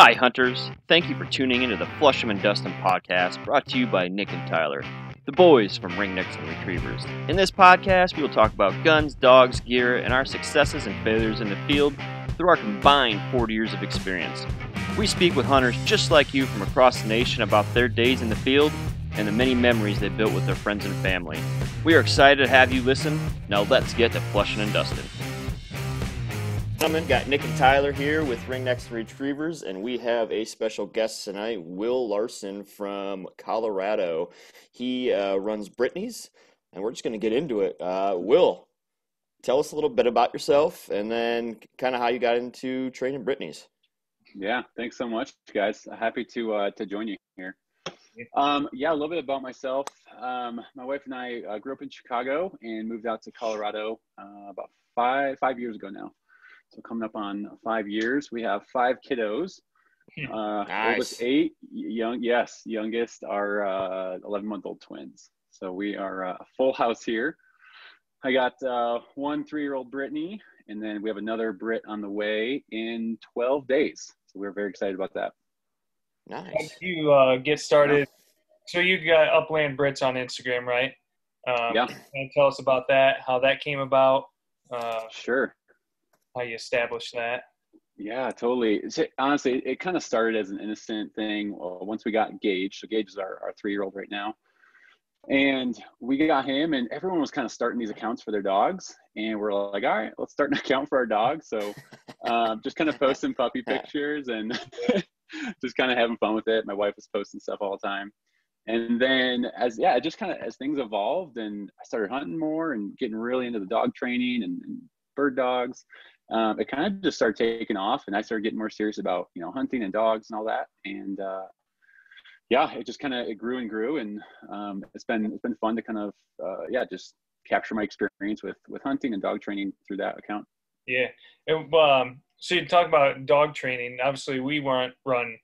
Hi, hunters. Thank you for tuning into the Flush Em N Dust Em podcast brought to you by Nick and Tyler, the boys from Ringnecks and Retrievers. In this podcast, we will talk about guns, dogs, gear, and our successes and failures in the field through our combined 40 years of experience. We speak with hunters just like you from across the nation about their days in the field and the many memories they built with their friends and family. We are excited to have you listen. Now let's get to Flushing and Dustin. Got Nick and Tyler here with Ringnecks Retrievers, and we have a special guest tonight, Will Larson from Colorado. He uh, runs Brittany's, and we're just going to get into it. Uh, Will, tell us a little bit about yourself, and then kind of how you got into training Brittany's. Yeah, thanks so much, guys. Happy to uh, to join you here. Um, yeah, a little bit about myself. Um, my wife and I uh, grew up in Chicago and moved out to Colorado uh, about five five years ago now. So coming up on five years, we have five kiddos. Hmm. Uh, Nice. Oldest eight, young yes, youngest are uh, eleven month old twins. So we are uh, a full house here. I got uh, one three year old Brittany, and then we have another Brit on the way in twelve days. So we're very excited about that. Nice. did you uh, get started? So you got Upland Brits on Instagram, right? Um, Yeah. Can you tell us about that? How that came about? Uh, Sure. How you established that? Yeah, totally. So, honestly, it, it kind of started as an innocent thing. uh, once we got Gage, so Gage is our, our three year old right now. And we got him, and everyone was kind of starting these accounts for their dogs. And we're like, all right, let's start an account for our dog. So um, just kind of posting puppy pictures and just kind of having fun with it. My wife was posting stuff all the time. And then as yeah, just kind of as things evolved and I started hunting more and getting really into the dog training and, and bird dogs um, it kind of just started taking off and i started getting more serious about you know hunting and dogs and all that and uh, yeah it just kind of it grew and grew and um, it's been it's been fun to kind of uh, yeah just capture my experience with with hunting and dog training through that account Yeah. It, um, so you talk about dog training. Obviously, we weren't run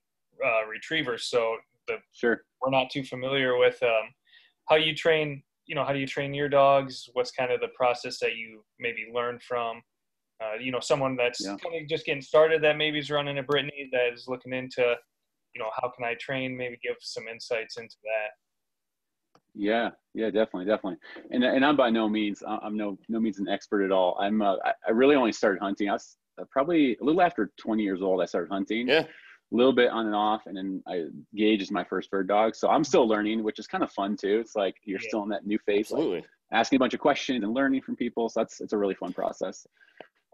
uh, retrievers, so the sure we're not too familiar with um, how you train. You know, how do you train your dogs? What's kind of the process that you maybe learn from? Uh, you know, someone that's Yeah. kind of just getting started that maybe is running a Brittany that is looking into, you know, how can I train? Maybe give some insights into that. Yeah, yeah, definitely, definitely. And and I'm by no means I- I'm no no means an expert at all. I'm uh, I, I really only started hunting. I was uh, probably a little after 20 years old. I started hunting. Yeah. A little bit on and off, and then I Gage is my first bird dog, so I'm still learning, which is kind of fun too. It's like you're Yeah. still in that new phase, like Absolutely. Asking a bunch of questions and learning from people. So that's it's a really fun process.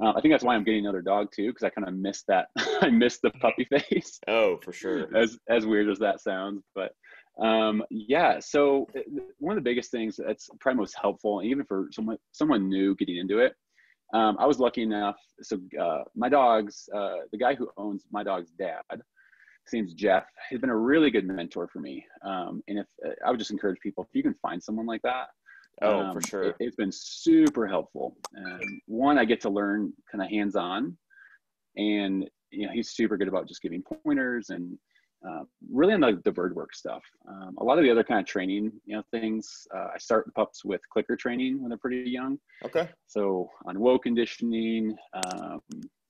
Uh, I think that's why I'm getting another dog too, because I kind of missed that. I missed the puppy phase Oh, for sure. as as weird as that sounds but um yeah so uh, one of the biggest things that's probably most helpful even for someone someone new getting into it um, i was lucky enough so uh, my dogs uh, the guy who owns my dog's dad his name's jeff he's been a really good mentor for me um, and if uh, i would just encourage people if you can find someone like that Oh, um, for sure. it, has been super helpful. Um, one i get to learn kind of hands on and you know he's super good about just giving pointers and uh, really on the, the bird work stuff. Um, a lot of the other kind of training you know things uh, i start pups with clicker training when they're pretty young. Okay. so on whoa conditioning um,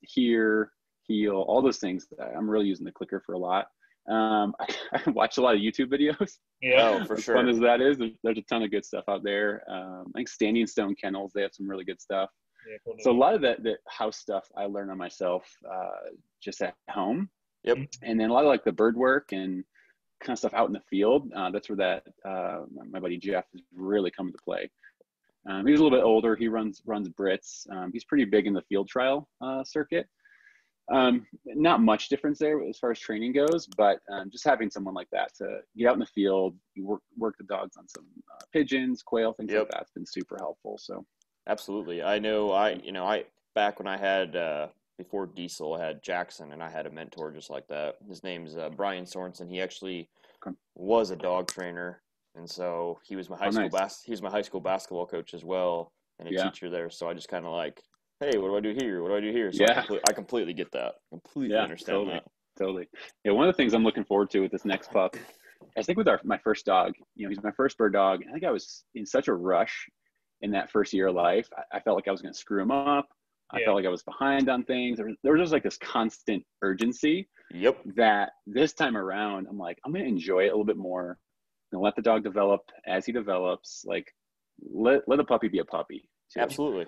here heel all those things i'm really using the clicker for a lot um, I, I watch a lot of youtube videos Yeah. Oh, for as sure. fun as that is there's, there's a ton of good stuff out there um, i think standing stone kennels they have some really good stuff Yeah, cool. so a lot of that the house stuff I learned on myself uh, just at home. Yep. And then a lot of like the bird work and kind of stuff out in the field. Uh, that's where that uh, my buddy Jeff is really coming to play. Um, he's a little bit older. He runs runs Brits. Um, he's pretty big in the field trial uh, circuit. Um, not much difference there as far as training goes, but um, just having someone like that to get out in the field, work work the dogs on some uh, pigeons, quail, things Yep. like that's been super helpful. So Absolutely. I know I you know, I back when I had uh before Diesel I had Jackson and I had a mentor just like that. His name's uh, Brian Sorensen. He actually Okay. was a dog trainer and so he was my high Oh, school nice. bas- he was my high school basketball coach as well and a Yeah. teacher there. So I just kind of like, hey, what do I do here? What do I do here? So I, Yeah. completely, I completely get that. Completely Yeah, understand totally. that. totally. Yeah, one of the things I'm looking forward to with this next pup, I think with our my first dog, you know, he's my first bird dog. I think I was in such a rush in that first year of life. I, I felt like I was going to screw him up. I Yeah. felt like I was behind on things. There was, there was just like this constant urgency Yep. that this time around, I'm like, I'm gonna enjoy it a little bit more. and let the dog develop as he develops. Like, let let a puppy be a puppy. too. Absolutely.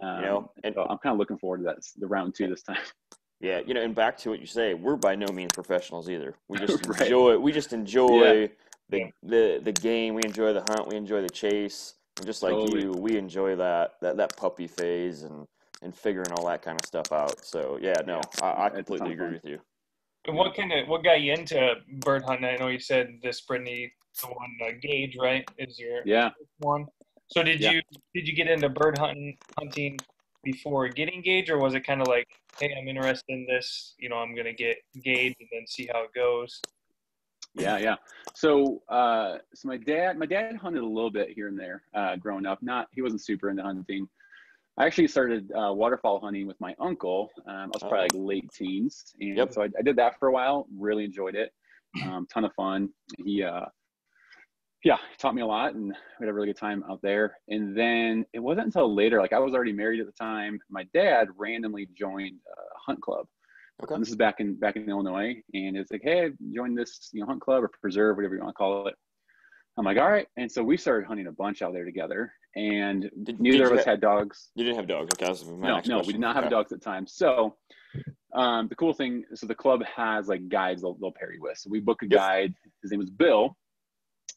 Um, know, and- so I'm kind of looking forward to that the round two this time. Yeah, you know, and back to what you say, we're by no means professionals either. We just Right. enjoy we just enjoy the, Yeah. the the game, we enjoy the hunt, we enjoy the chase. And just like Totally. you, we enjoy that that that puppy phase and and figuring all that kind of stuff out. So yeah, no, I, I It's a ton completely agree fun. with you. And what kind of what got you into bird hunting? I know you said this Brittany, the one uh, Gage, right? Is your Yeah. one. So did Yeah. you did you get into bird hunting hunting before getting Gage, or was it kind of like, hey, I'm interested in this, you know, I'm gonna get Gage and then see how it goes? Yeah, yeah. So, uh, so my dad, my dad hunted a little bit here and there, uh, growing up. Not, he wasn't super into hunting. I actually started uh, waterfowl hunting with my uncle. Um, I was probably like late teens, and Yep. so I, I did that for a while. Really enjoyed it. Um, ton of fun. He, uh, yeah, he taught me a lot, and we had a really good time out there. And then it wasn't until later, like I was already married at the time. My dad randomly joined a hunt club. Okay. And this is back in back in Illinois, and it's like, hey, join this you know hunt club or preserve, whatever you want to call it. I'm like, all right, and so we started hunting a bunch out there together, and Did- neither did of us ha- had dogs. You didn't have dogs. Okay, my No, no, we did not have Okay. dogs at the time. So um, the cool thing, so the club has like guides they'll, they'll pair you with. So we booked a Yep. guide. His name was Bill,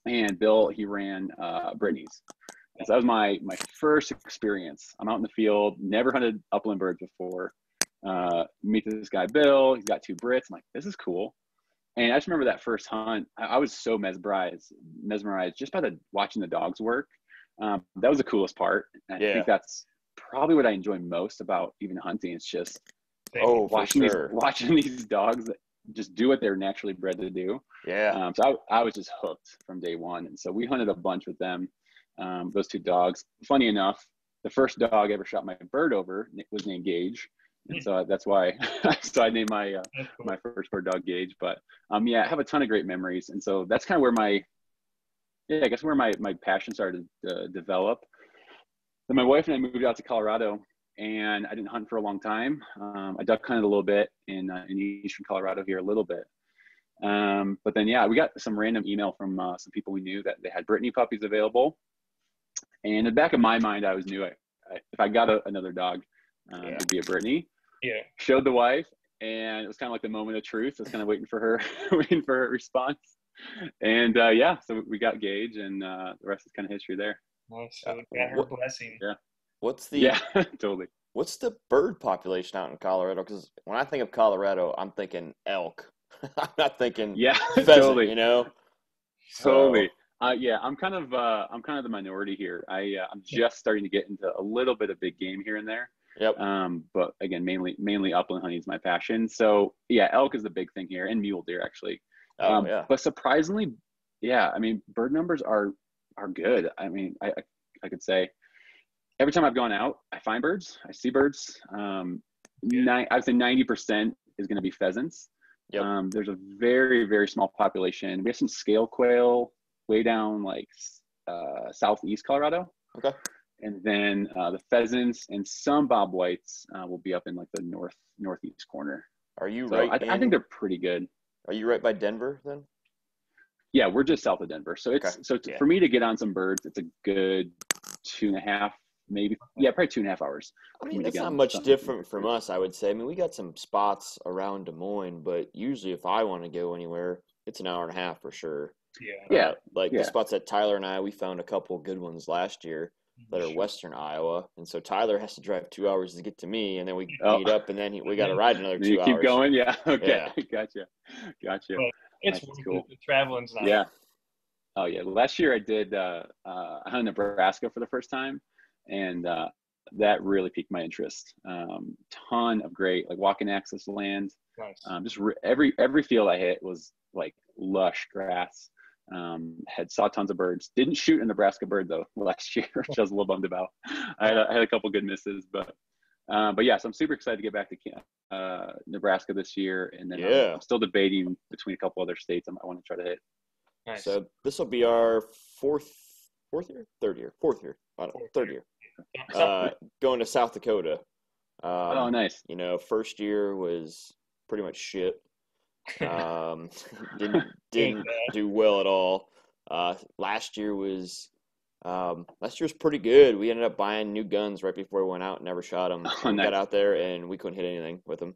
and Bill he ran uh, Brittany's. And so that was my my first experience. I'm out in the field, never hunted upland birds before. Uh, meet this guy Bill. He's got two Brits. I'm like, this is cool. And I just remember that first hunt. I, I was so mesmerized, mesmerized just by the watching the dogs work. Um, that was the coolest part. And I think that's probably what I enjoy most about even hunting. It's just Oh, watching sure. these watching these dogs that just do what they're naturally bred to do. Yeah. Um, so I, I was just hooked from day one, and so we hunted a bunch with them. Um, those two dogs. Funny enough, the first dog I ever shot my bird over was named Gage, and so that's why so I named my uh, cool. my first bird dog Gage. But um, yeah, I have a ton of great memories, and so that's kind of where my yeah, I guess where my my passion started to develop. Then my wife and I moved out to Colorado, and I didn't hunt for a long time. Um, I duck hunted a little bit in uh, in eastern Colorado here a little bit. Um, but then yeah, we got some random email from uh, some people we knew that they had Brittany puppies available. And in the back of my mind, I was knew I, I, if I got a, another dog, um, Yeah. it'd be a Brittany Yeah. showed the wife and it was kind of like the moment of truth. I was kind of waiting for her, waiting for her response. And uh, yeah, so we got Gage and uh, the rest is kind of history there. Nice. So Yeah. got her What- blessing. Yeah. What's the yeah, totally. what's the bird population out in Colorado? Because when I think of Colorado, I'm thinking elk. I'm not thinking Yeah, pheasant. totally. You know. Totally. Uh, yeah, I'm kind of uh, I'm kind of the minority here. I uh, I'm just starting to get into a little bit of big game here and there. Yep. Um, but again, mainly mainly upland hunting is my passion. So yeah, elk is the big thing here, and mule deer actually. Oh um, yeah. But surprisingly, yeah, I mean, bird numbers are are good. I mean, I I, I could say every time I've gone out, I find birds, I see birds. Um, nine, I would say ninety percent is going to be pheasants. Yep. Um, there's a very very small population. We have some scale quail way down like uh, southeast Colorado. Okay. And then uh, the pheasants and some bob whites uh, will be up in like the north northeast corner. Are you So right? I, I think they're pretty good. Are you right by Denver then? Yeah, we're just south of Denver. So it's Okay. so Yeah. for me to get on some birds, it's a good two and a half, maybe yeah, probably two and a half hours. I mean, me that's not much different from us, I would say. I mean, we got some spots around Des Moines, but usually if I want to go anywhere, it's an hour and a half for sure. Yeah. Yeah, Uh, like yeah. the spots that Tyler and I, we found a couple good ones last year that are western Iowa, and so Tyler has to drive two hours to get to me, and then we Oh. meet up, and then he, we got to ride another two you keep hours. going. Yeah. Okay. Yeah. gotcha. Gotcha. Well, It's That's cool. it. The traveling's not. Yeah. Oh yeah. Last year I did uh, uh, I hunted Nebraska for the first time, and uh, that really piqued my interest. Um, ton of great like walking access land. Nice. Um, just re- every every field I hit was like lush grass. Um, had saw tons of birds. Didn't shoot a Nebraska bird though last year, which I was a little bummed about. I had a, I had a couple good misses, but uh, but yeah, so I'm super excited to get back to Ca- uh, Nebraska this year, and then I'm- Yeah. I'm, still debating between a couple other states I'm- I want to try to hit. nice. So this will be our fourth, fourth year, third year, fourth year, I don't know, third year. Uh, going to South Dakota. Um, oh, nice. You know, first year was pretty much shit. Um, didn't didn't do well at all. Uh, last year was um, last year was pretty good. We ended up buying new guns right before we went out and never shot them. Oh, nice. got out there and we couldn't hit anything with them.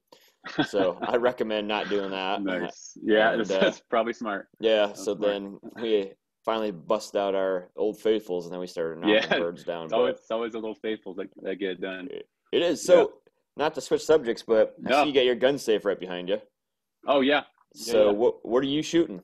So I recommend not doing that. nice. Yeah, and, that's, uh, that's probably smart. Yeah. That's So smart. then we finally bust out our old faithfuls and then we started knocking Yeah, birds down. It's always, it's always the little faithfuls that, that get it done. It is. So, not to switch subjects, but No. see you got your gun safe right behind you. Oh yeah. Yeah, So, yeah. what what are you shooting?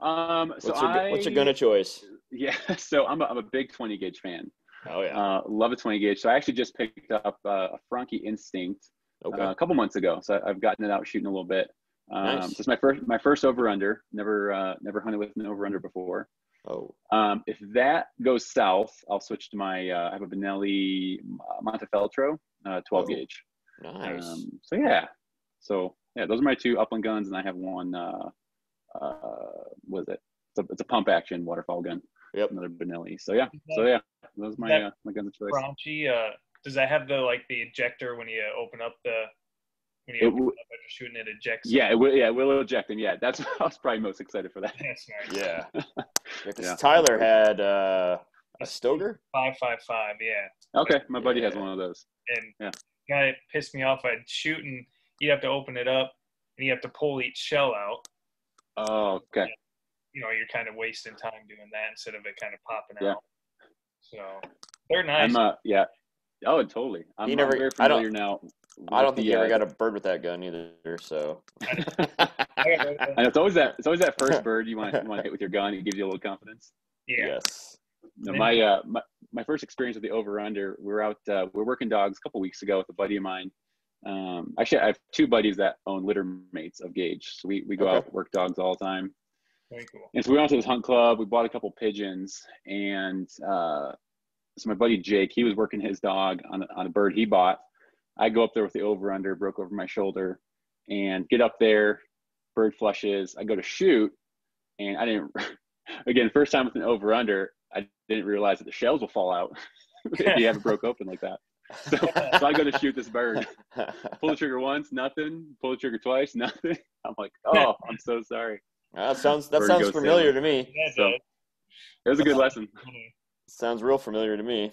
Um. So What's your I, what's your gun of choice? Yeah. So I'm a, I'm a big 20 gauge fan. Oh yeah. Uh, love a 20 gauge. So I actually just picked up uh, a Franchi Instinct Okay. uh, a couple months ago. So I've gotten it out shooting a little bit. Um, Nice. So it's my first my first over under. Never uh, never hunted with an over under before. oh. Um, if that goes south, I'll switch to my uh, I have a Benelli uh, Montefeltro uh, 12 Oh, gauge. Nice. Um, so yeah, so yeah, those are my two upland guns, and I have one. Uh, uh, what is it? It's a, it's a pump action waterfowl gun. Yep. Another Benelli. So yeah, so yeah, those are my uh, my guns of choice. Franchi, uh, does that have the like the ejector when you open up the when you It open w- up after shooting it ejects? Yeah, it will, yeah, it will eject them. Yeah, that's I was probably most excited for that. That's nice. yeah. Yeah, 'cause Yeah. Tyler had uh, a Stoeger. Five five five. Yeah. Okay, my buddy has one of those. and Yeah. guy it pissed me off. I'd shoot and you have to open it up and you have to pull each shell out. Oh, okay. You know, you're kind of wasting time doing that instead of it kind of popping Yeah. out. So they're nice. I'm uh, yeah. Oh, totally. I'm, You I'm never- very I don't- familiar now. I don't think the, you ever uh, got a bird with that gun either. So. I got- it's always that. It's always that first bird you want you want to hit with your gun. It gives you a little confidence. yeah. Yes. No, my uh my, my first experience with the over under we were out uh, we were working dogs a couple weeks ago with a buddy of mine um actually i have two buddies that own litter mates of gauge so we, we go Okay. out work dogs all the time Very cool. and so we went to this hunt club we bought a couple pigeons and uh so my buddy jake he was working his dog on, on a bird he bought i go up there with the over under broke over my shoulder and get up there bird flushes. I go to shoot and i didn't again first time with an over under i didn't realize that the shells will fall out if you have it broke open like that. So, so i go to shoot this bird. Pull the trigger once nothing. Pull the trigger twice nothing. I'm like oh i'm so sorry. That sounds that Bird sounds familiar sailing. to me. Yeah, So- Dad. it was a good lesson. Sounds real familiar to me.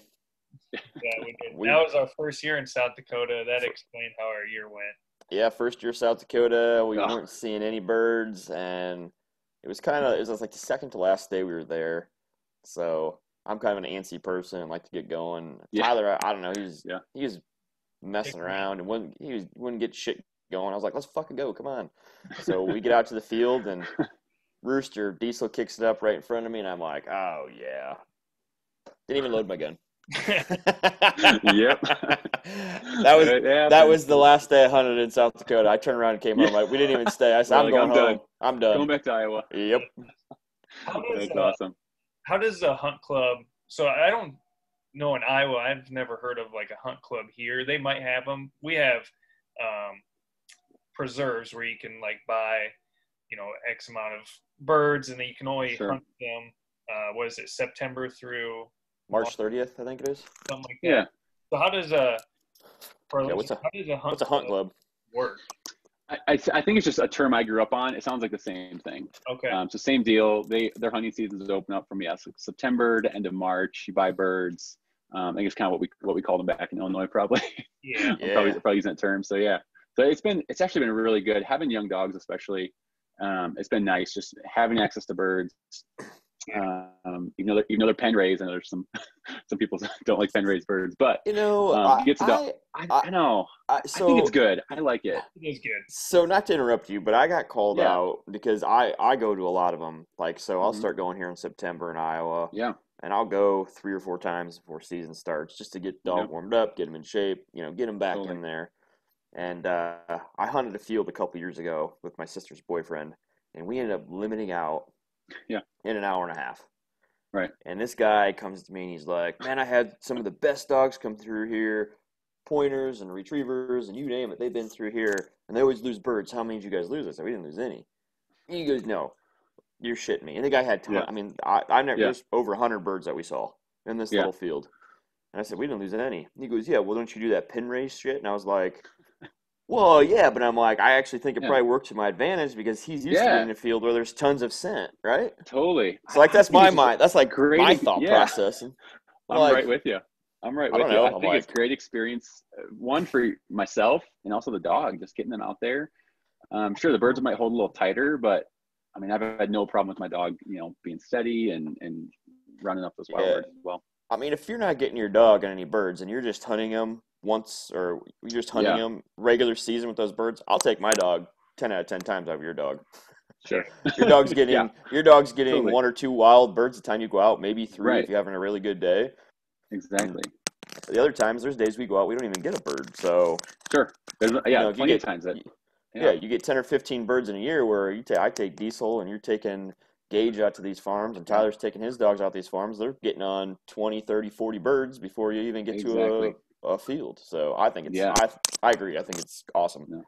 Yeah, we did. We- that was our first year in South Dakota. That explained how our year went. Yeah, first year South Dakota, we Ugh. weren't seeing any birds, and it was kind of it was like the second to last day we were there. So I'm kind of an antsy person and like to get going. Yeah. Tyler, I, I don't know, he was Yeah. he was messing around and wouldn't he was wouldn't get shit going. I was like, let's fucking go, come on. So we get out to the field and Rooster Diesel kicks it up right in front of me, and I'm like, oh yeah. Didn't even load my gun. Yep. that was It that happens. was the last day I hunted in South Dakota. I turned around and came home. Like, we didn't even stay. I said, We're I'm like, going I'm home. done. I'm going back to iowa Yep. How does, that's uh, awesome how does a hunt club? So I don't know in Iowa. I've never heard of like a hunt club here. They might have them. We have um, preserves where you can like buy, you know, X amount of birds, and then you can only Sure. hunt them. Uh, what is it? September through March 30th, I think it is. something like that. yeah So how does a for Yeah, what's a- how does a hunt What's a hunt club? work? I, I, I think it's just a term I grew up on. It sounds like the same thing. Okay. Um, so same deal. They their hunting seasons open up from yeah, so September to end of March. You buy birds. Um, I think it's kind of what we what we called them back in Illinois, probably. yeah. I'm probably probably using that term. So yeah. So it's been it's actually been really good having young dogs, especially. Um, it's been nice just having access to birds. Um, even though they're, even though they're pen raised, and there's some some people don't like pen raised birds, but You know, Um, I, you get I, I, I- I know I, I think it's good. I like it. It is good. So not to interrupt you, but I got called Yeah. out because I I go to a lot of them. Like so, I'll Mhm. start going here in September in Iowa, Yeah, and I'll go three or four times before season starts just to get the dog Yep. warmed up, get them in shape, you know, get them back Totally. in there. And uh, I hunted a field a couple years ago with my sister's boyfriend, and we ended up limiting out Yeah. in an hour and a half. Right. And this guy comes to me and he's like, "Man, I had some of the best dogs come through here, pointers and retrievers and you name it. They've been through here, and they always lose birds. How many did you guys lose?" I said, "We didn't lose any." And he goes, "No, you're shitting me." And the guy had ton. Yeah. I mean, I I never Yeah. there's over hundred birds that we saw in this Yeah. little field. And I said, we didn't lose any. He goes, yeah, well, don't you do that pen raised shit? And I was like, well, yeah, but I'm like, I actually think it Yeah. probably worked to my advantage because he's used to being in a field where there's tons of scent, right? Totally. So like that's my mind. That's like great- my thought yeah. process. And I'm like, right with you. I'm right with don't you. know, I I'm think it's like- great experience. uh, One for myself and also the dog, just getting them out there. Um, sure, the birds might hold a little tighter, but I mean, I've had no problem with my dog, you know, being steady and and running up those wild Yeah. birds as well. I mean, if you're not getting your dog on any birds and you're just hunting them once or you're just hunting Yeah. them regular season with those birds, I'll take my dog ten out of ten times over your dog. Sure. Your dog's getting Yeah. your dog's getting Totally. one or two wild birds the time you go out, maybe three Right. if you're having a really good day. Exactly. The other times, there's days we go out, we don't even get a bird. So Sure. There's, yeah, know, if you plenty of get- times that. yeah. you get ten or fifteen birds in a year where you take I take Diesel and you're taking Gage out to these farms and Tyler's taking his dogs out to these farms. They're getting on 20, 30, 40 birds before you even get Exactly. to a, a field. So I think it's Yeah. I I agree. I think it's awesome.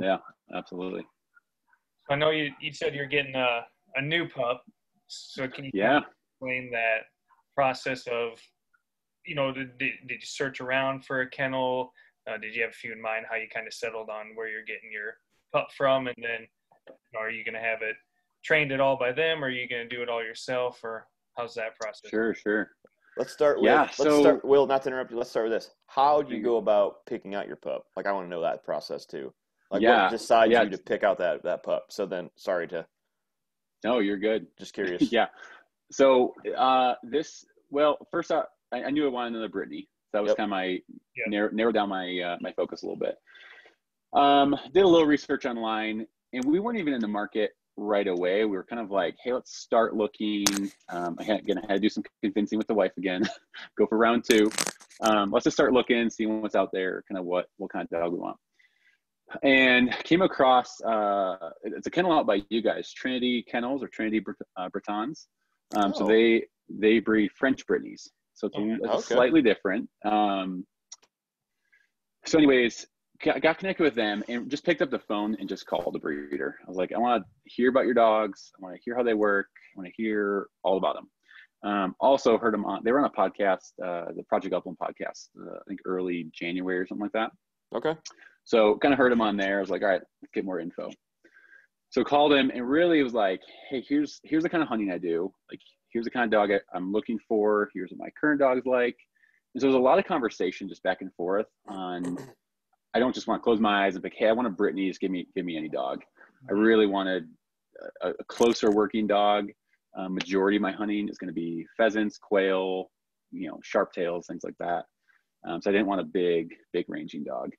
Yeah, absolutely. I know you, you said you're getting a, a new pup. So can you Yeah. explain that process of, you know, did, did, did you search around for a kennel? Uh, did you have a few in mind how you kind of settled on where you're getting your pup from? And then you know, are you going to have it trained at all by them? Or are you going to do it all yourself? Or how's that process? Sure, sure. Let's start with Yeah, let's so- start Will, not to interrupt you, let's start with this. How do you go about picking out your pup? Like I want to know that process too. Like Yeah, what decides yeah. you to pick out that that pup? So then sorry to No, you're good. just curious. yeah. So uh, this, well, first off, I, I knew I wanted another Brittany. So That was Yep. kind of my Yep. narrow, narrow down my uh, my focus a little bit. Um, did a little research online, and we weren't even in the market right away. We were kind of like, hey, let's start looking. Um, I had, again, I had to do some convincing with the wife again. Go for round two. Um, let's just start looking, seeing what's out there, kind of what what kind of dog we want. And came across uh, it's a kennel out by you guys, Trinity Kennels or Trinity Bret- uh, Bretons. Um, So Oh. they they breed French Brittany's, so it's, Okay. it's slightly different. Um, so, anyways, got connected with them and just picked up the phone and just called the breeder. I was like, I want to hear about your dogs. I want to hear how they work. I want to hear all about them. Um, also heard them on. They were on a podcast, uh, the Project Upland podcast, uh, I think early January or something like that. Okay. So kind of heard them on there. I was like, all right, let's get more info. So called him and really was like, hey, here's here's the kind of hunting I do. Like, here's the kind of dog I, I'm looking for. Here's what my current dog's like. And so there's a lot of conversation just back and forth on. I don't just want to close my eyes and be like, hey, I want a Brittany. Just give me give me any dog. I really wanted a, a closer working dog. Uh, majority of my hunting is going to be pheasants, quail, you know, sharp tails, things like that. Um, so I didn't want a big, big ranging dog.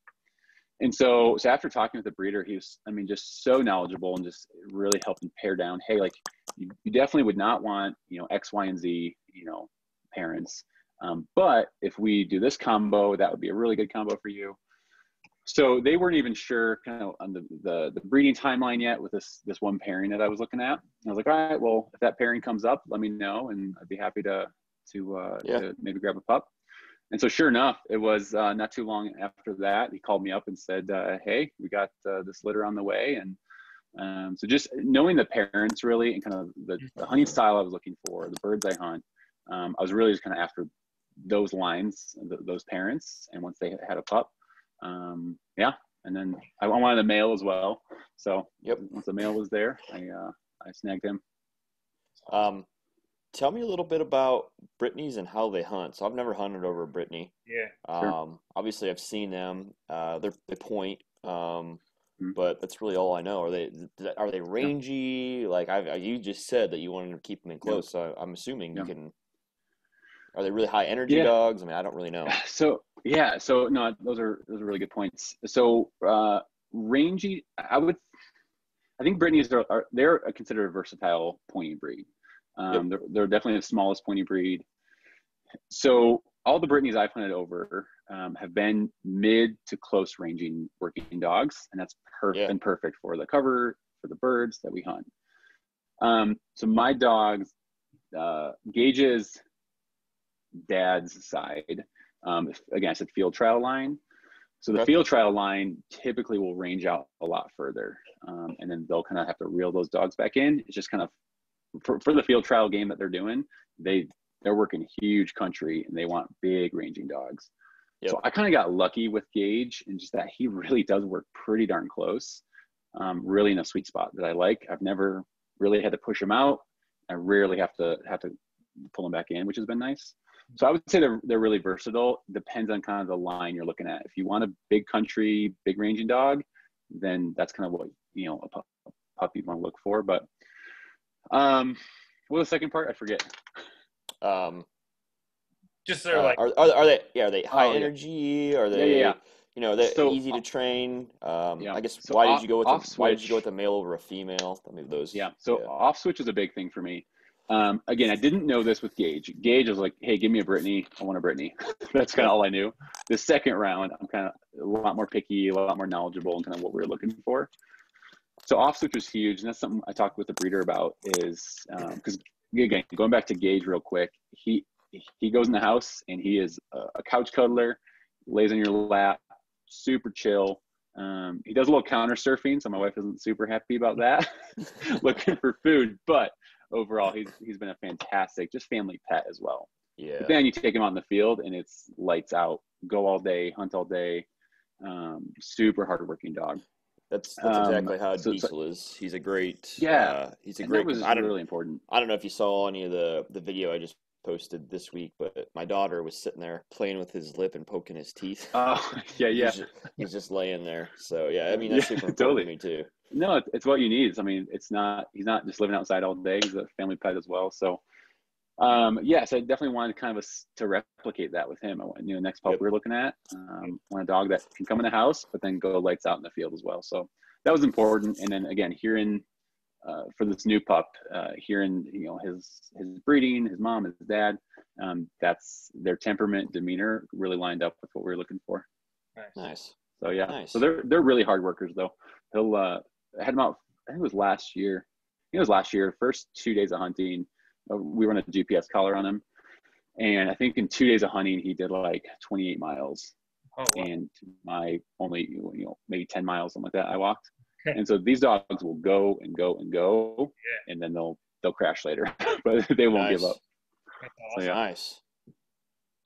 And so, so after talking with the breeder, he was, I mean, just so knowledgeable and just really helped him pare down. Hey, like you, you definitely would not want, you know, X, Y, and Z, you know, parents. Um, but if we do this combo, that would be a really good combo for you. So they weren't even sure kind of on the, the, the breeding timeline yet with this, this one pairing that I was looking at. I was like, all right, well, if that pairing comes up, let me know. And I'd be happy to, to, uh, Yeah. to maybe grab a pup. And so, sure enough, it was uh, not too long after that. He called me up and said, uh, "Hey, we got uh, this litter on the way." And um, so, just knowing the parents really and kind of the, the hunting style I was looking for, the birds I hunt, um, I was really just kind of after those lines, th- those parents. And once they had a pup, um, yeah. And then I I wanted a male as well. So, Yep. once the male was there, I uh, I snagged him. Um, tell me a little bit about Brittany's and how they hunt. So I've never hunted over a Brittany. Yeah. Sure. Um, obviously I've seen them. Uh, they're they point. Um, Mhm. but that's really all I know. Are they are they rangy? Like I you just said that you wanted to keep them in close. So I'm assuming you can. Are they really high energy Yeah. dogs? I mean, I don't really know. So yeah, so no, those are those are really good points. So uh, rangy, I would, I think Brittany's are, are they're considered a versatile pointy breed. Um, they're, they're definitely the smallest pointy breed. So all the Brittany's I've hunted over um, have been mid to close ranging working dogs, and that's perfect Yeah. been perfect for the cover for the birds that we hunt. Um, so my dogs, uh, Gage's dad's side, um, if- again, I said field trial line. So the Okay. field trial line typically will range out a lot further, um, and then they'll kind of have to reel those dogs back in. It's just kind of for, for the field trial game that they're doing. They they're working huge country and they want big ranging dogs. Yep. So I kind of got lucky with Gage and just that he really does work pretty darn close, um, really in a sweet spot that I like. I've never really had to push him out. I rarely have to have to pull him back in, which has been nice. So I would say they're they're really versatile. Depends on kind of the line you're looking at. If you want a big country, big ranging dog, then that's kind of what you know a, pup, a pup you want to look for. But um, what was the second part? I forget. Um, Just uh, they're like are, are, are they yeah are they high Oh, yeah. energy? Are they yeah, yeah. you know they're So, easy to uh, train? Um, yeah. I guess So why off- did you go with off the, why did you go with a male over a female? I mean those Yeah. So off switch is a big thing for me. Um, again, I didn't know this with Gage. Gage was like, "Hey, give me a Brittany. I want a Brittany." That's kind of all I knew. The second round, I'm kind of a lot more picky, a lot more knowledgeable, and kind of what we are looking for. So off switch was huge, and that's something I talked with the breeder about. Is because again, going back to Gage real quick, he he goes in the house and he is a, a couch cuddler, lays on your lap, super chill. Um, he does a little counter surfing, so my wife isn't super happy about that, looking for food. But overall, he's he's been a fantastic, just family pet as well. yeah But then you take him out in the field, and it's lights out, go all day, hunt all day. Um, super hardworking dog. that's that's um, exactly how so Diesel is. He's a great Yeah. uh, he's a And great that was I don't really important. I don't know if you saw any of the the video I just posted this week, but my daughter was sitting there playing with his lip and poking his teeth. Oh, yeah, yeah. He's just, he's just laying there. So yeah, I mean that's Yeah, super totally. to me too. No, it's, it's what you need. I mean, it's not, he's not just living outside all day. He's a family pet as well. So, um, yes, I definitely wanted kind of a to replicate that with him. I want, you know, next pup Yep. we are looking at, um, want a dog that can come in the house, but then go lights out in the field as well. So that was important. And then again, hearing, uh, for this new pup, uh, hearing, you know, his, his breeding, his mom, his dad, um, that's their temperament, demeanor really lined up with what we are looking for. nice. Nice. So yeah, Nice. so they're they're really hard workers though. He'll uh, I had him out. I think it was last year. I think it was last year. First two days of hunting, uh, we run a GPS collar on him, and I think in two days of hunting he did like 28 miles. Oh, wow. And my only you know maybe 10 miles something like that I walked. Okay. and so these dogs will go and go and go, and then they'll they'll crash later, but they won't give up. That's So yeah, Nice.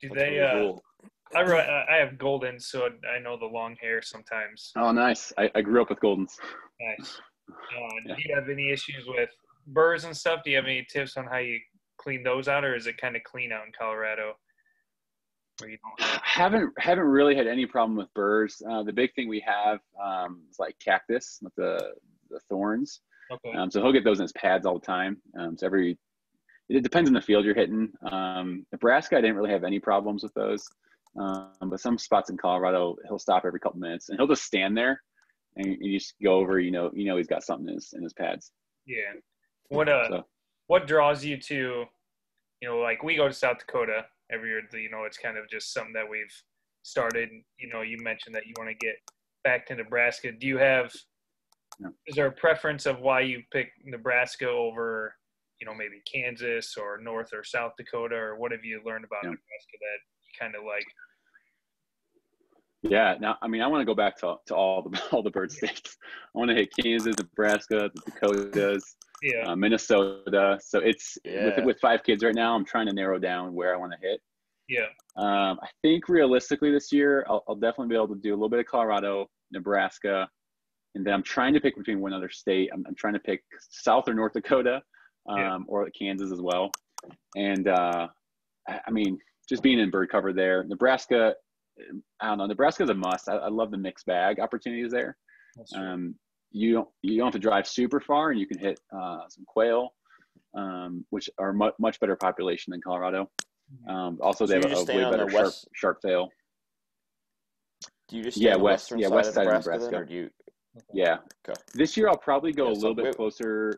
Do That's they? really Uh, cool. I ru- I have golden, so I know the long hair sometimes. oh nice. I, I grew up with Goldens. Nice. Uh, Yeah. Do you have any issues with burrs and stuff? Do you have any tips on how you clean those out, or is it kind of clean out in Colorado? You haven't haven't really had any problem with burrs. Uh, the big thing we have um, is like cactus with the the thorns. Okay. Um, so he'll get those in his pads all the time. Um, so every it depends on the field you're hitting. Um, Nebraska, I didn't really have any problems with those, um, but some spots in Colorado, he'll stop every couple minutes and he'll just stand there, and you you just go over. You know, you know he's got something in his in his pads. Yeah. What uh? So What draws you to, you know, like we go to South Dakota every year. You know, it's kind of just something that we've started. You know, you mentioned that you want to get back to Nebraska. Do you have? No. Is there a preference of why you pick Nebraska over, you know, maybe Kansas or North or South Dakota, or what have you learned about Yeah. Nebraska that you kind of like? Yeah, now I mean I want to go back to, to all the all the bird states. I want to hit Kansas, Nebraska, the Dakotas, Yeah. uh, Minnesota. So it's Yeah. with with five kids right now. I'm trying to narrow down where I want to hit. yeah. Um, I think realistically this year I'll, I'll definitely be able to do a little bit of Colorado, Nebraska, and then I'm trying to pick between one other state. I'm, I'm trying to pick South or North Dakota, um, Yeah. or Kansas as well. And uh, I, I mean, just being in bird cover there, Nebraska. I don't know. Nebraska's a must. I, I love the mixed bag opportunities there. That's true. Um, you don't you don't have to drive super far, and you can hit uh, some quail, um, which are mu- much better population than Colorado. Um, also, So they have a, just a stay way better the sharp, west- sharp tail. Do you just stay Yeah, on the west- yeah, side west side of Nebraska, then, Nebraska. or do you? Yeah. Okay. This year, I'll probably go Yeah, a so little bit where- closer,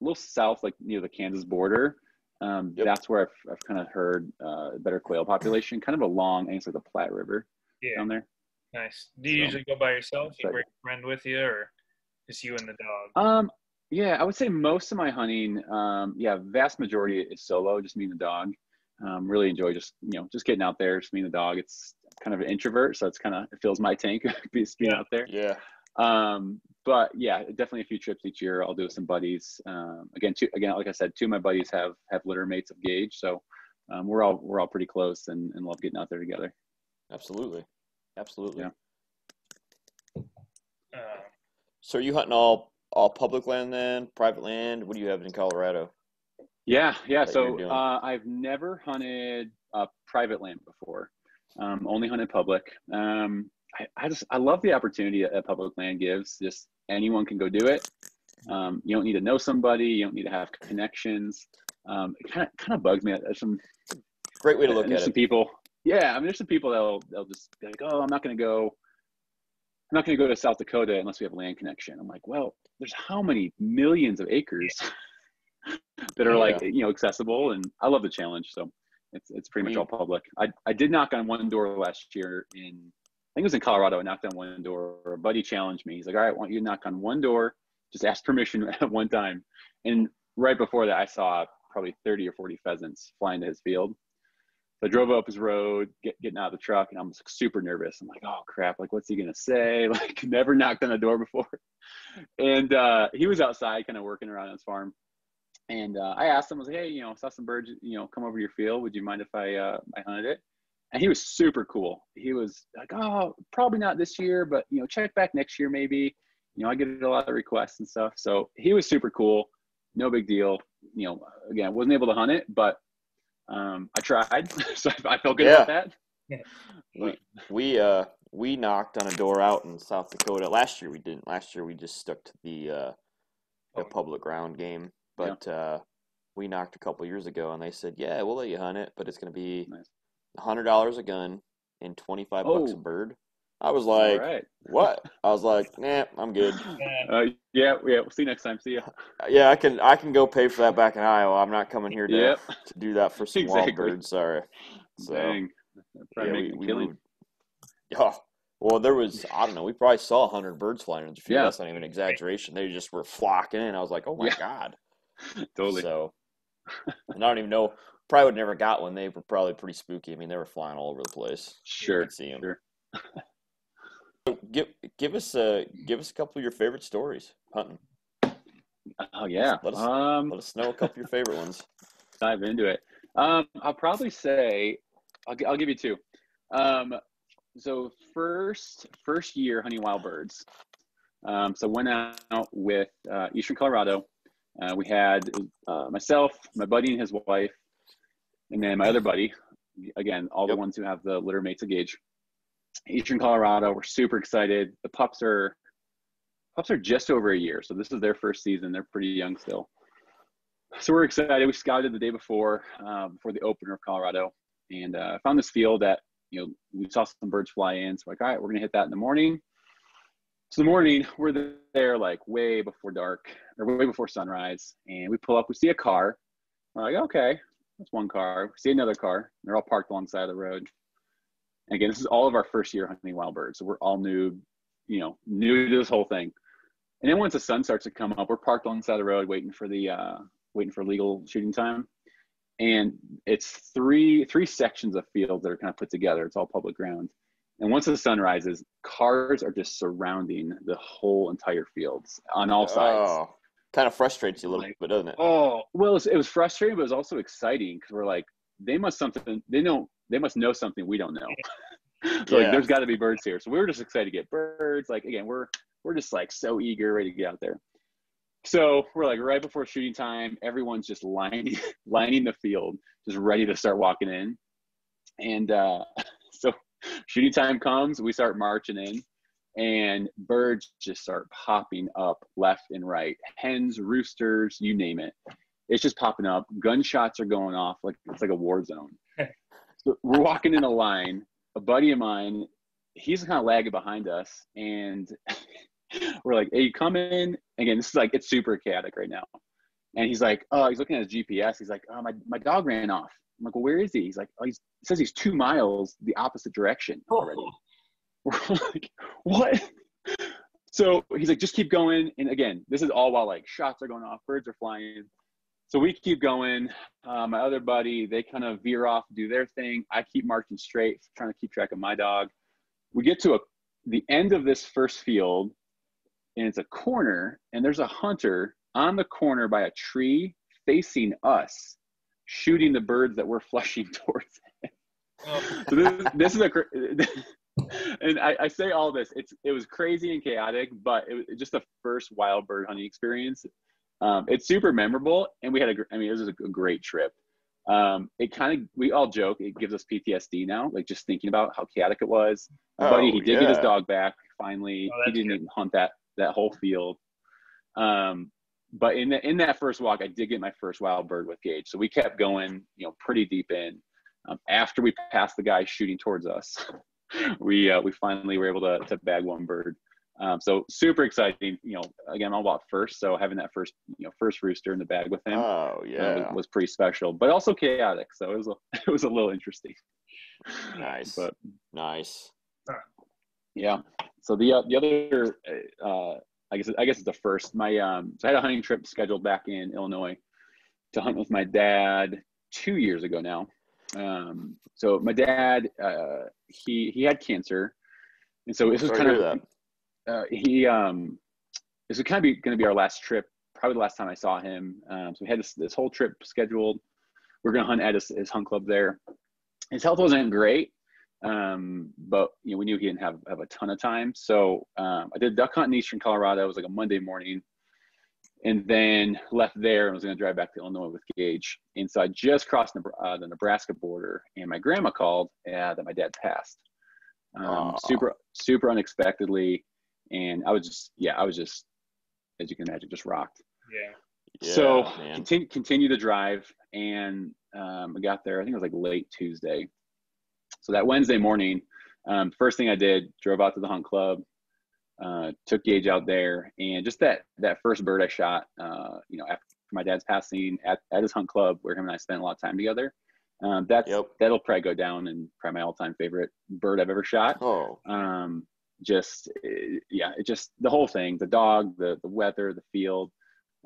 a little south, like near the Kansas border. Um, Yep. That's where I've, I've kind of heard uh, better quail population, kind of along, I think it's like the Platte River yeah. down there. Nice. Do you So- usually go by yourself? You But- bring a friend with you, or just you and the dog? Um, yeah, I would say most of my hunting, um, yeah, vast majority is solo, just me and the dog. Um, really enjoy just you know just getting out there, just me and the dog. It's kind of an introvert, so it's kind of it fills my tank just being Yeah. out there. Yeah. Um, but yeah, definitely a few trips each year. I'll do with some buddies. Um, again, two again, like I said, two of my buddies have have litter mates of Gage, so um, we're all we're all pretty close and, and love getting out there together. Absolutely, absolutely. Yeah. Uh, So are you hunting all all public land then, private land? What do you have in Colorado? Yeah, yeah. So uh, I've never hunted uh, private land before. Um, only hunted public. Um, I, I just I love the opportunity that, public land gives. Just anyone can go do it. Um, you don't need to know somebody. You don't need to have connections. Um, it kind of kind of bugs me. There's some Great way to look there's at some it. people. Yeah, I mean, there's some people that'll they'll just be like, oh, I'm not going to go. I'm not going to go to South Dakota unless we have land connection. I'm like, well, there's how many millions of acres that are like you know accessible, and I love the challenge. So it's it's pretty much all public. I I did knock on one door last year in I think it was in Colorado. I knocked on one door. A buddy challenged me. He's like, all right, I want you to knock on one door. Just ask permission at one time. And right before that, I saw probably 30 or 40 pheasants flying to his field. So I drove up his road, get, getting out of the truck, and I'm super nervous. I'm like, oh crap, like what's he gonna say? Like never knocked on the door before. And uh, he was outside kind of working around his farm. And uh, I asked him, I was like, hey, you know, saw some birds, you know, come over to your field. Would you mind if I uh, I hunted it? And he was super cool. He was like, oh, probably not this year, but you know, check back next year maybe. You know, I get a lot of requests and stuff. So he was super cool. No big deal. You know, again, wasn't able to hunt it, but um, I tried, so I felt good about that. We we uh we knocked on a door out in South Dakota. Last year we didn't. Last year we just stuck to the uh the Oh. public ground game. But uh we knocked a couple years ago and they said, Yeah, we'll let you hunt it, but it's gonna be Nice. hundred dollars a gun and twenty five bucks a Oh. bird. I was like, All right. What? I was like, nah, I'm good. uh, yeah, yeah. We'll see you next time. See ya. Yeah, I can I can go pay for that back in Iowa. I'm not coming here to Yep. to do that for some wild Exactly. birds. Sorry. So Dang. Yeah, we, we killing. moved. Yeah. Well, there was I don't know. We probably saw hundred birds flying in the field. Yeah. That's not even an exaggeration. They just were flocking in. I was like, oh my Yeah. god. Totally. So, and I don't even know. Probably would never got one. They were probably pretty spooky. I mean, they were flying all over the place. You Sure. could see them. Sure. So give give us a give us a couple of your favorite stories hunting. Oh yeah. Let us- um, Let us know a couple of your favorite ones. dive into it. Um, I'll probably say I'll, I'll give you two. Um, so first first year hunting wild birds. Um, so went out with uh, Eastern Colorado. Uh, we had uh, myself, my buddy, and his wife, and then my other buddy. Again, all Yep. the ones who have the litter mates of Gage. Eastern Colorado. We're super excited. The pups are pups are just over a year, so this is their first season. They're pretty young still. So we're excited. We scouted the day before, uh, before the opener of Colorado, and uh, found this field that you know we saw some birds fly in. So like, all right, we're gonna hit that in the morning. So the morning we're there like way before dark or way before sunrise, and we pull up. We see a car. We're like, okay, that's one car. We see another car. They're all parked alongside the road. And again, this is all of our first year hunting wild birds, so we're all new, you know, new to this whole thing. And then once the sun starts to come up, we're parked alongside the road waiting for the uh, waiting for legal shooting time. And it's three three sections of fields that are kind of put together. It's all public ground. And once the sun rises, cars are just surrounding the whole entire fields on all sides. Oh, kind of frustrates you a little Like, bit, doesn't it? Oh, well, it was, it was frustrating, but it was also exciting because we're like, they must something. They know they must know something we don't know. so Yeah. like, there's got to be birds here. So we were just excited to get birds. Like again, we're we're just like so eager, ready to get out there. So we're like right before shooting time, everyone's just lining lining the field, just ready to start walking in. And uh, so shooting time comes, we start marching in, and birds just start popping up left and right. Hens, roosters, you name it. It's just popping up. Gunshots are going off like it's like a war zone. So we're walking in a line. A buddy of mine, he's kind of lagging behind us, and we're like, "Hey, you coming?" Again, this is like it's super chaotic right now. And he's like, "Oh, he's looking at his GPS. He's like, oh, my my dog ran off." I'm like, "Well, where is he?" He's like, "Oh, he's, he says he's two miles the opposite direction oh. already." We're like, "What?" So he's like, "Just keep going." And again, this is all while like shots are going off, birds are flying. So we keep going. Uh, my other buddy, they kind of veer off, do their thing. I keep marching straight, trying to keep track of my dog. We get to a the end of this first field, and it's a corner, and there's a hunter on the corner by a tree facing us, shooting the birds that were flushing towards him. So this, this is a, and I, I say all this. It's it was crazy and chaotic, but it was just the first wild bird hunting experience. Um, it's super memorable, and we had a. gr- I mean, it was a, a great trip. Um, it kind of we all joke it gives us PTSD now, like just thinking about how chaotic it was. My buddy, Oh, he did get his dog back finally. Oh, he didn't good. even hunt that that whole field. Um, but in the, in that first walk, I did get my first wild bird with Gage. So we kept going, you know, pretty deep in. Um, after we passed the guy shooting towards us, we uh, we finally were able to to bag one bird. Um, so super exciting. You know, again, I'll walk first, so having that first you know first rooster in the bag with him Oh yeah. was pretty special, but also chaotic. So it was a, it was a little interesting. Nice. But Nice. yeah. So the uh, the other, uh, I guess I guess it's the first. My um, so I had a hunting trip scheduled back in Illinois to hunt with my dad two years ago now. Um, so my dad, uh, he he had cancer, and so this was kind of uh, he um, this was kind of be, going to be our last trip, probably the last time I saw him. Um, so we had this this whole trip scheduled. We're going to hunt at his, his hunt club there. His health wasn't great, um, but you know we knew he didn't have have a ton of time. So um, I did duck hunt in eastern Colorado. It was like a Monday morning, and then left there and was going to drive back to Illinois with Gage. And so I just crossed uh, the Nebraska border, and my grandma called uh, that my dad passed. Um, super super unexpectedly, and I was just yeah I was just as you can imagine just rocked Yeah. Yeah, so man. continue continue to drive and um, I got there I think it was like late Tuesday so that Wednesday morning um, first thing I did drove out to the hunt club uh, took Gage out there and just that that first bird I shot uh, you know after my dad's passing at, at his hunt club where him and I spent a lot of time together um, that's Yep. that'll probably go down and probably my all-time favorite bird I've ever shot Oh, um, just eh, yeah it just the whole thing the dog the the weather the field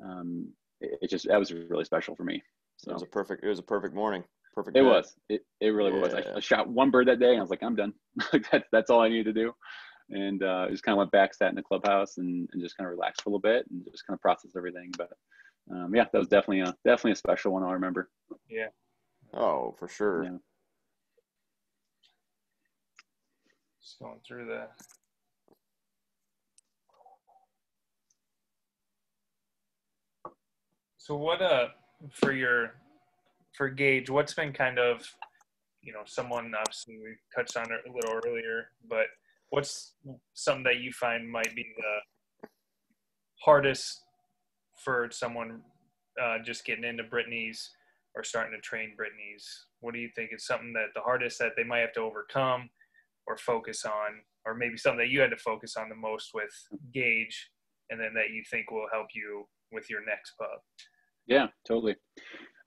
um, it, it just that was really special for me it was a perfect. It was a perfect morning. Perfect. it day. was it, it really was I, I shot one bird that day and i was like i'm done like that's that's all i needed to do and uh, I just kind of went back sat in the clubhouse and, and just kind of relaxed for a little bit and just kind of process everything but um, yeah that was definitely a definitely a special one i'll remember yeah Oh, for sure. Yeah. Just going through the. So what uh for your for Gage, what's been kind of you know someone obviously we touched on it a little earlier, but what's something that you find might be the hardest for someone uh, just getting into Brittany's or starting to train Brittany's? What do you think is something that the hardest that they might have to overcome or focus on, or maybe something that you had to focus on the most with Gage, and then that you think will help you with your next pup? Yeah, totally.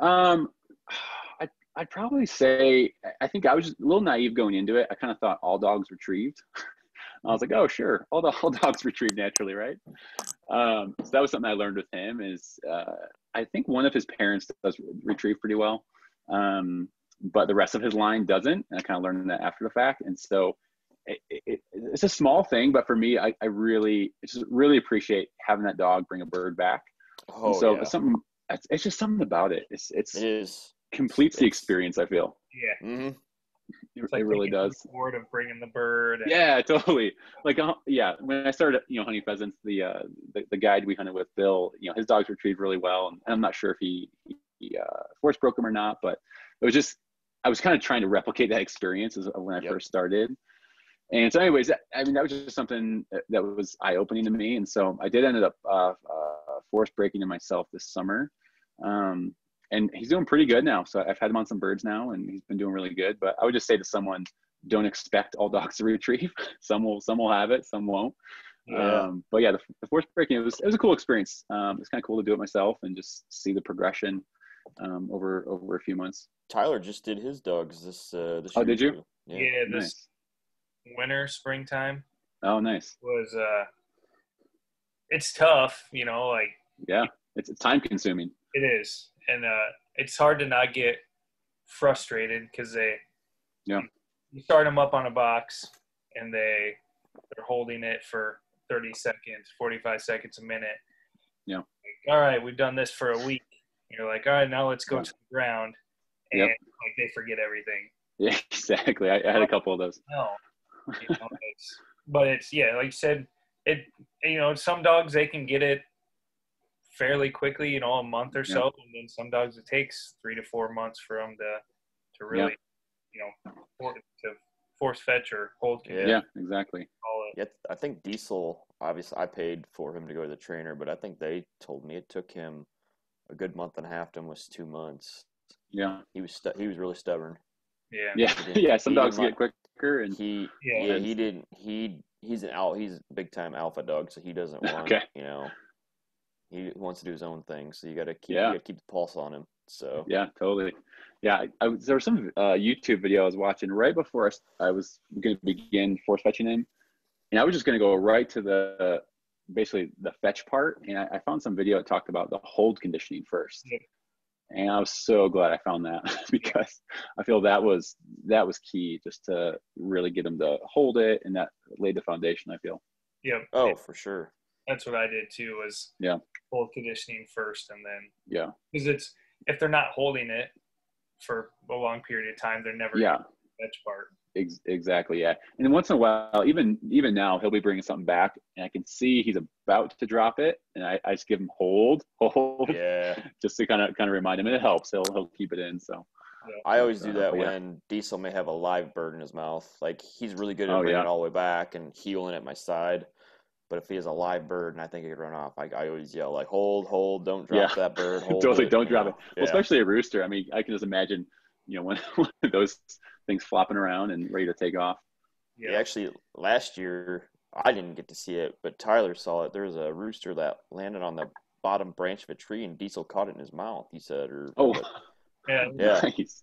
Um, I, I'd probably say, I think I was just a little naive going into it. I kind of thought all dogs retrieved. I was like, oh, sure, all, the, all dogs retrieve naturally, right? Um, so that was something I learned with him is uh, I think one of his parents does retrieve pretty well, um, but the rest of his line doesn't. And I kind of learned that after the fact. And so it, it, it's a small thing, but for me, I, I really, I just really appreciate having that dog bring a bird back. And Oh, so yeah. something it's, it's just something about it it's it's It is. completes the experience i feel Yeah, hmm it, it's it really taking does the Board of bringing the bird. and- yeah totally like uh, yeah when i started you know hunting pheasants the uh the, the guide we hunted with bill you know his dogs retrieved really well and i'm not sure if he, he uh force broke them or not but it was just i was kind of trying to replicate that experience as, when i Yep. first started and so anyways that, i mean that was just something that, that was eye-opening to me and so i did ended up uh, uh force breaking him myself this summer um and he's doing pretty good now so i've had him on some birds now and he's been doing really good but i would just say to someone don't expect all dogs to retrieve some will some will have it some won't Yeah. um but yeah the, the force breaking it was it was a cool experience um it's kind of cool to do it myself and just see the progression um over over a few months Tyler just did his dogs this. Uh, this Oh, year did you? too. Yeah, Yeah. this nice winter, springtime oh nice was uh, it's tough, you know, like yeah it's, it's time consuming It is, and uh, it's hard to not get frustrated because they, Yeah. you start them up on a box and they they're holding it for 30 seconds, 45 seconds, a minute. Yeah. Like, all right, we've done this for a week. You're like, all right, now let's go Yeah. to the ground. and Yep. like they forget everything. Yeah, exactly. I, I had a couple of those. No, you know, it's, but it's yeah, like you said, it you know some dogs they can get it fairly quickly, you know, a month or so, and then some dogs it takes three to four months for them to to really you know for, to force fetch or hold Yeah. Yeah, exactly. Yeah, I think Diesel. Obviously, I paid for him to go to the trainer, but I think they told me it took him a good month and a half to almost two months. Yeah, He was stu- he was really stubborn. Yeah, yeah, yeah. Some dogs didn't get quicker, and He Yeah. yeah, he didn't he he's an al he's a big time alpha dog, so he doesn't want Okay. you know he wants to do his own thing. So you got to keep Yeah. you got to keep the pulse on him. So yeah, totally. Yeah, I, I was, there was some uh, YouTube video I was watching right before I was going to begin force fetching him, and I was just going to go right to the basically the fetch part, and I, I found some video that talked about the hold conditioning first, Yeah. And I was so glad I found that because I feel that was that was key just to really get them to hold it, and that laid the foundation. I feel. yeah. oh for sure. that's what I did too. Was Yeah. hold conditioning first, and then Yeah. because it's if they're not holding it for a long period of time, they're never Yeah. gonna part. Ex- exactly. Yeah. And once in a while, even even now, he'll be bringing something back, and I can see he's about to drop it, and I, I just give him hold, hold, Yeah, just to kind of kind of remind him. And it helps. He'll he'll keep it in. So. I always do Uh, that but yeah. when Diesel may have a live bird in his mouth. Like he's really good at Oh, bringing yeah. it all the way back and heeling at my side. But if he has a live bird and I think he could run off, I, I always yell like, "Hold, hold! Don't drop Yeah. that bird! Hold totally. it," Don't drop know? it. Well, especially a rooster. I mean, I can just imagine, you know, when, when those things flopping around and ready to take off. Yeah, Yeah, actually, last year I didn't get to see it, but Tyler saw it. There was a rooster that landed on the bottom branch of a tree, and Diesel caught it in his mouth. He said, "Or Oh, yeah. Yeah. nice.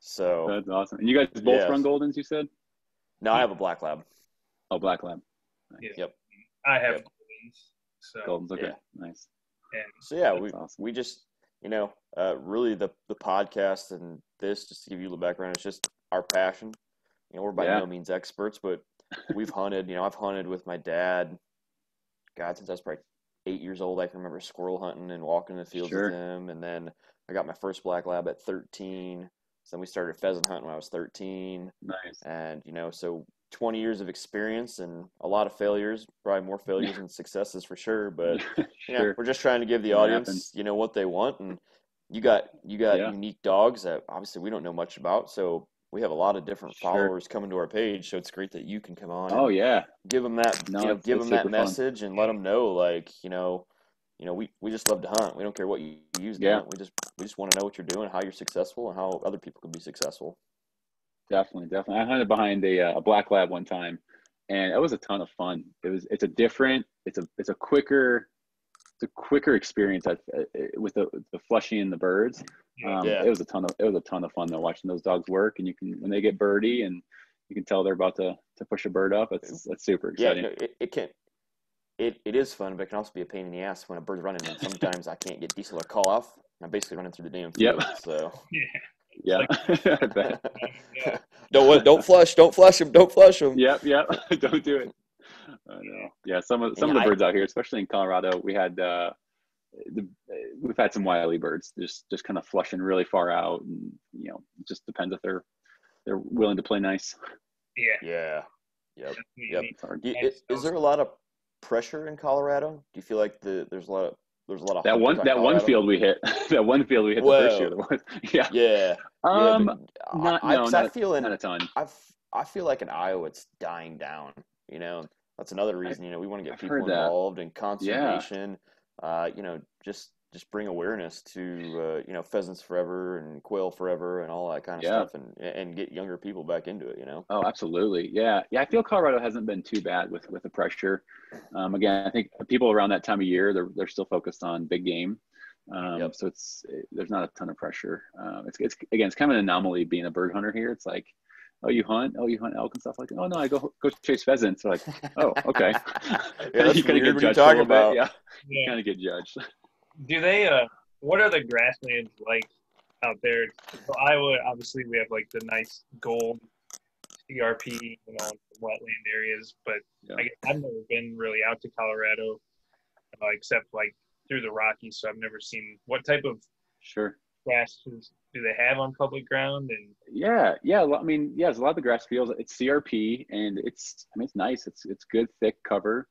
so." That's awesome. And you guys both Yes. run Goldens, you said? No, I have a black lab. Oh, Black Lab. Yep. I have Yep. Goldens, so Goldens. Okay. Yeah. Nice. and So yeah, we awesome. we just you know uh, really the the podcast and this just to give you a little background. It's just our passion. You know, we're by Yeah. no means experts, but we've hunted. You know, I've hunted with my dad. God, since I was probably eight years old, I can remember squirrel hunting and walking in the fields Sure. with him. And then I got my first black lab at 13. So then we started pheasant hunting when I was 13. Nice. And, you know, so 20 years of experience and a lot of failures, probably more failures than successes for sure. But yeah, sure. we're just trying to give the audience, you know, what they want. And you got, you got Yeah. unique dogs that obviously we don't know much about. So we have a lot of different Sure. followers coming to our page. So it's great that you can come on. Oh yeah. give them that, No, you know, give them that super fun. message and let them know, like, you know, you know, we, we just love to hunt. We don't care what you use. Yeah. hunt. We just, we just want to know what you're doing, how you're successful and how other people can be successful. Definitely, definitely. I hunted behind a, uh, a black lab one time, and it was a ton of fun. It was it's a different, it's a it's a quicker, it's a quicker experience at, uh, with the the flushing and the birds. Um, Yeah. It was a ton of it was a ton of fun though watching those dogs work, and you can when they get birdie and you can tell they're about to to push a bird up. It's it's super Yeah, exciting. no, it, it can, it, it is fun, but it can also be a pain in the ass when a bird's running and sometimes I can't get diesel or call off. I'm basically running through the damn Yep. So yeah, I bet. Yeah. don't don't flush, don't flush them, don't flush them. Yep, yep. Don't do it. I know. Yeah, some of some of the Yeah, I- birds out here, especially in Colorado, we had uh, the, we've had some wily birds just just kind of flushing really far out, and you know, it just depends if they're they're willing to play nice. yeah. Yeah. Yep. Yep. need- It's hard. Do you- is, is there a lot of pressure in Colorado? Do you feel like the there's a lot of there's a lot of That one out that one field we hit, that one field we hit the first year. The one, yeah. Yeah. Um, yeah, not- I, I, no, 'cause I feel in not a ton. I I feel like in Iowa it's dying down. You know, that's another reason. You know, we want to get I've people involved in conservation. Uh, you know, just just bring awareness to uh, you know pheasants forever and quail forever and all that kind of Yeah. stuff, and and get younger people back into it. You know. Oh, absolutely. Yeah. Yeah. I feel Colorado hasn't been too bad with, with the pressure. Um, again, I think people around that time of year, they're, they're still focused on big game. Um, Yep. so it's, it, there's not a ton of pressure. Um, it's, it's, again, it's kind of an anomaly being a bird hunter here. It's like, oh, you hunt? Oh, you hunt elk and stuff like that. Oh no, I go, go chase pheasants. They're like, oh, okay. yeah, that's You kinda weird when judged a talk little bit. about. Yeah. Yeah. Kind of get judged. Do they? Uh, what are the grasslands like out there? So Iowa, obviously, we have like the nice gold CRP, you know, wetland areas. But Yeah. I guess I've never been really out to Colorado, uh, except like through the Rockies. So I've never seen what type of Sure. grasses do they have on public ground? And Yeah, yeah. I mean, yeah. There's a lot of the grass fields. It's CRP, and it's. I mean, it's nice. It's it's good thick cover.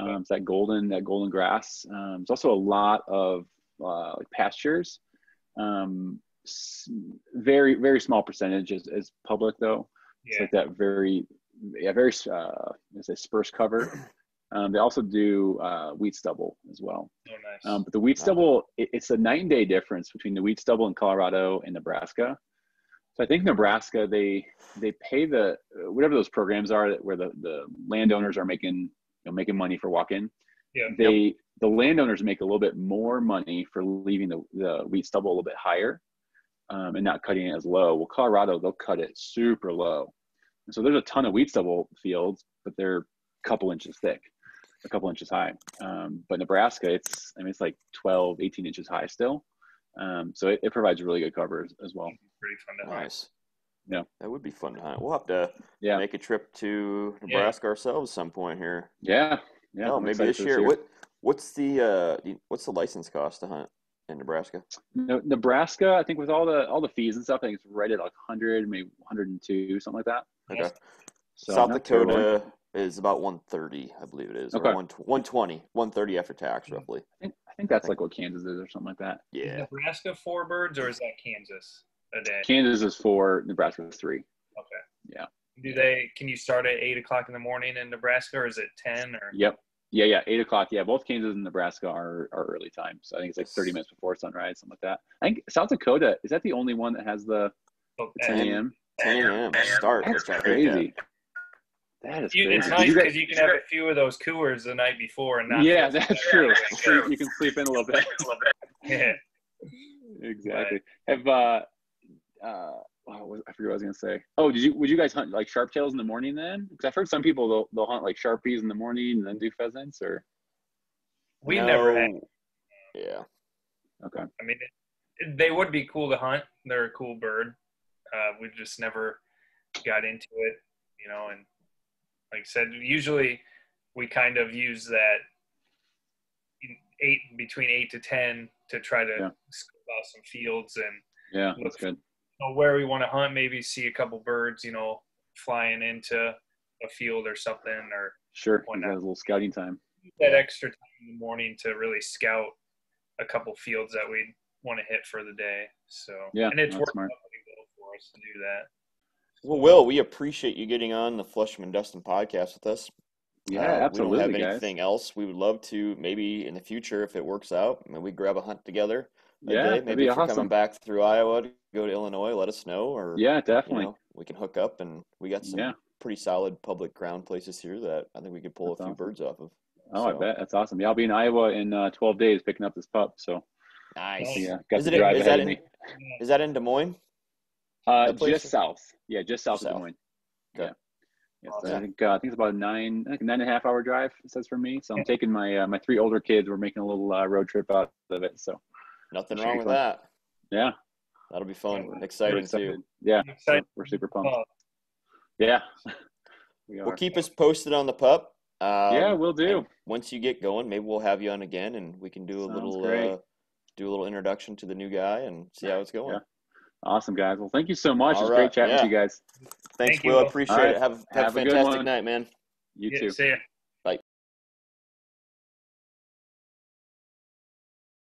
Okay. Um, it's that golden that golden grass. Um, there's also a lot of uh, like pastures. Um, very very small percentage is, is public though. It's yeah, like that very yeah very uh, it's a spruce cover. Um, they also do uh, wheat stubble as well. oh nice. Um, but the wheat Wow. stubble, it, it's a night and day difference between the wheat stubble in Colorado and Nebraska. So I think Nebraska, they they pay the whatever those programs are that where the, the landowners are making you know making money for walk-in. Yeah. They the landowners make a little bit more money for leaving the, the wheat stubble a little bit higher um, and not cutting it as low. Well, Colorado they'll cut it super low. And so there's a ton of wheat stubble fields, but they're a couple inches thick a couple inches high. Um, but Nebraska, it's I mean it's like 12, 18 inches high still. Um, so it, it provides really good cover as, as well. Pretty fun to hunt. Nice. Yeah. That would be fun to hunt. We'll have to Yeah. make a trip to Yeah. Nebraska ourselves some point here. Yeah, yeah. oh, I'm maybe this for year. What what's the uh what's the license cost to hunt in Nebraska? No, Nebraska, I think with all the all the fees and stuff, I think it's right at like 100, maybe 102, something like that. Okay. So South. Dakota is about 130, I believe it is. Okay. Or 120, 130 after tax, Mm-hmm. roughly. I think, I think that's like what Kansas is or something like that. Yeah. Nebraska four birds or is that Kansas a day? Kansas is four, Nebraska is three. Okay. Yeah. Do they? Can you start at eight o'clock in the morning in Nebraska, or is it ten? Or Yep. Yeah, yeah, eight o'clock. Yeah, both Kansas and Nebraska are, are early times. I think it's like 30 minutes before sunrise, something like that. I think South Dakota, is that the only one that has the, oh, the 10 a.m.? 10 a.m. start. That's which I crazy. That is you, crazy. it's nice because you can have a few of those coolers the night before and not. yeah, feel- that's true. Sleep, you can sleep in a little bit. Yeah. exactly. Have uh, uh, what was- I forget what I was gonna say. Oh, did you? Would you guys hunt like sharp tails in the morning then? Because I've heard some people they'll they'll hunt like sharpies in the morning and then do pheasants. Or We never had. Yeah. okay, I mean, it, it- they would be cool to hunt. They're a cool bird. Uh, we just never got into it, you know. And like I said, usually we kind of use that eight between eight to ten to try to Yeah. scope out some fields and yeah, that's good. know, where we want to hunt. Maybe see a couple birds, you know, flying into a field or something, or Sure, Why you not? got a little scouting time. that extra time in the morning to really scout a couple fields that we want to hit for the day. So Yeah, and it's worked out pretty well for us to do that. Well, Will, we appreciate you getting on the Flush Em N Dust Em podcast with us. Yeah, Uh, absolutely, We don't have guys. anything else. We would love to maybe in the future, if it works out, maybe we grab a hunt together. a Yeah, day. maybe be if you're coming back through Iowa to go to Illinois, let us know. Or Yeah, you definitely. know, we can hook up, and we got some Yeah. pretty solid public ground places here that I think we could pull That's a few awesome. birds off of. Oh, I bet that's awesome. Yeah, I'll be in Iowa in uh, 12 days picking up this pup. So Nice. Nice. yeah, got Is to it drive is that in- Is that in Des Moines? Uh, that place? just south. Yeah, just south South. of Des Moines. Okay. Yeah. Yes, Awesome. I think uh, I think it's about a nine, I think a nine and a half hour drive. It says for me. So I'm taking my uh, my three older kids. We're making a little uh, road trip out of it. So Nothing wrong with fun. that. yeah, That'll be fun. we're Exciting excited. too. Yeah, excited. we're, we're super pumped. Oh, Yeah, we are. Well, keep us posted on the pup. Um, yeah, we'll do. once you get going, maybe we'll have you on again, and we can do a Sounds little uh, do a little introduction to the new guy and see how it's going. Yeah. Awesome, guys. Well, thank you so much. All it's right, great chatting yeah. with you guys. Thanks, Thank you, Will. Will. Appreciate All right. it. Have have, Have a a fantastic one. night, man. You yeah, too. See ya.